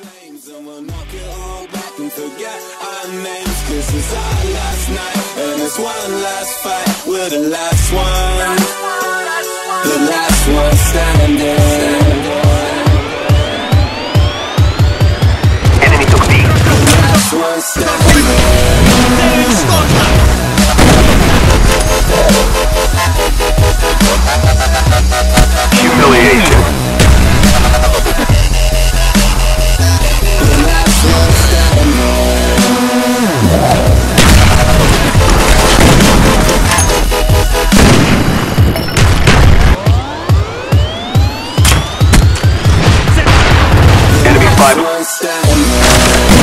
flames and we'll knock it all back and forget our names. Cause it's our last night and it's one last fight. We're the last one. The last one standing. Enemy took B. Last one standing Standing